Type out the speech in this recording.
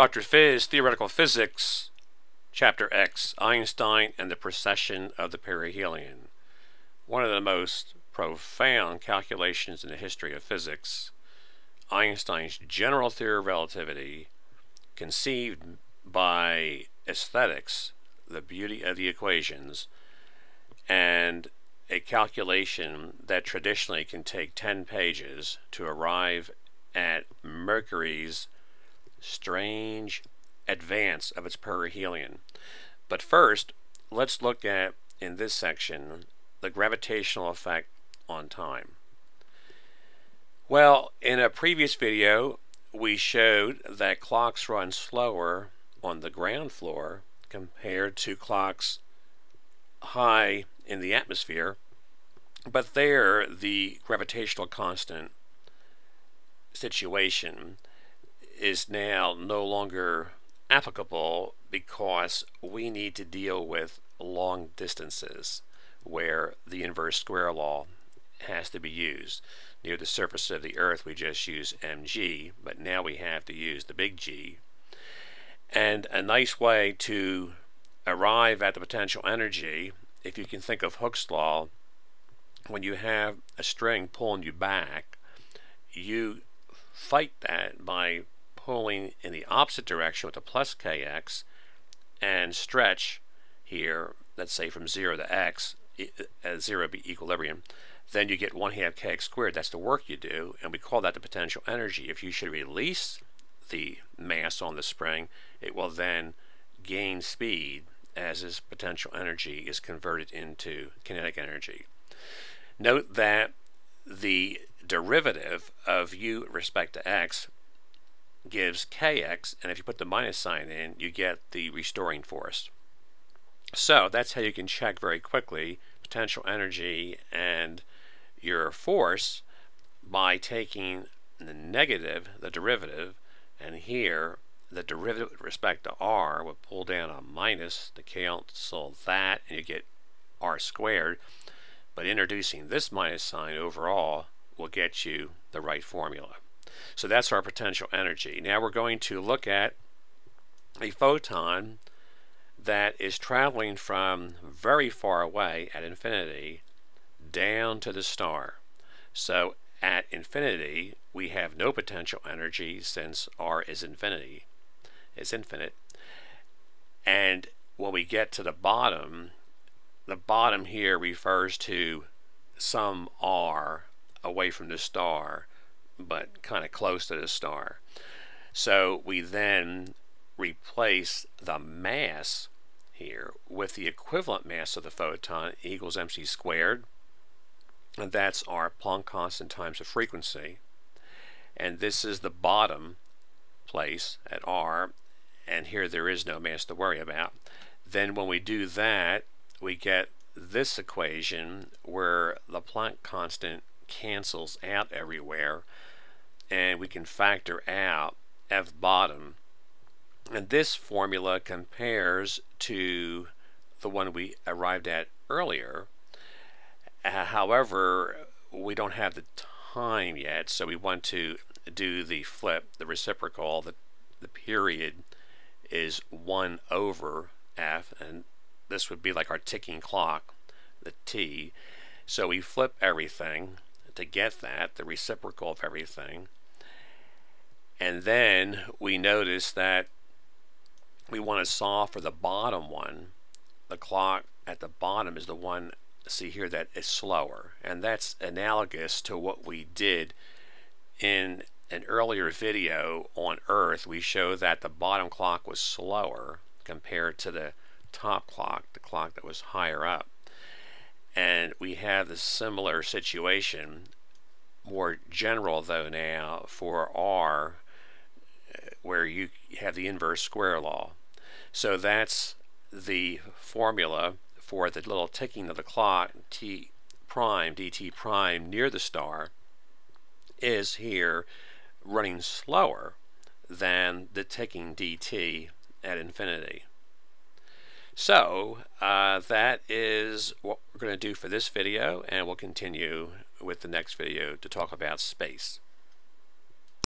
Dr. Phys, Theoretical Physics, Chapter X, Einstein and the Precession of the Perihelion. One of the most profound calculations in the history of physics, Einstein's general theory of relativity, conceived by aesthetics, the beauty of the equations, and a calculation that traditionally can take 10 pages to arrive at Mercury's strange advance of its perihelion. But first, let's look at, in this section, the gravitational effect on time. Well, in a previous video, we showed that clocks run slower on the ground floor compared to clocks high in the atmosphere, but there the gravitational constant situation is now no longer applicable because we need to deal with long distances where the inverse square law has to be used. Near the surface of the earth we just use mg, but now we have to use the big G. And a nice way to arrive at the potential energy, if you can think of Hooke's law, when you have a string pulling you back, you fight that by pulling in the opposite direction with a plus kx and stretch here, let's say from 0 to x, at uh, 0 be equilibrium, then you get 1 half kx squared. That's the work you do, and we call that the potential energy. If you should release the mass on the spring, it will then gain speed as its potential energy is converted into kinetic energy. Note that the derivative of u with respect to x gives kx, and if you put the minus sign in, you get the restoring force. So that's how you can check very quickly potential energy and your force by taking the negative, the derivative, and here the derivative with respect to r would pull down a minus to cancel that, and you get r squared. But introducing this minus sign overall will get you the right formula. So that's our potential energy. Now we're going to look at a photon that is traveling from very far away at infinity down to the star. So at infinity, we have no potential energy since r is infinity. It's infinite. And when we get to the bottom, the bottom here refers to some r away from the star but kind of close to the star. So we then replace the mass here with the equivalent mass of the photon equals mc squared. And that's our Planck constant times the frequency. And this is the bottom place at r. And here there is no mass to worry about. Then when we do that, we get this equation where the Planck constant cancels out everywhere and we can factor out f bottom. And this formula compares to the one we arrived at earlier. Uh, however we don't have the time yet so we want to do the flip the reciprocal. The, the period is 1 over f and this would be like our ticking clock the t. So we flip everything to get that the reciprocal of everything and then we notice that we want to solve for the bottom one. The clock at the bottom is the one, see here, that is slower. And that's analogous to what we did in an earlier video on Earth. We showed that the bottom clock was slower compared to the top clock, the clock that was higher up. And we have the similar situation, more general though now, for R where you have the inverse square law. So that's the formula for the little ticking of the clock, t prime, dt prime, near the star, is here running slower than the ticking dt at infinity. So uh, that is what we're going to do for this video, and we'll continue with the next video to talk about space.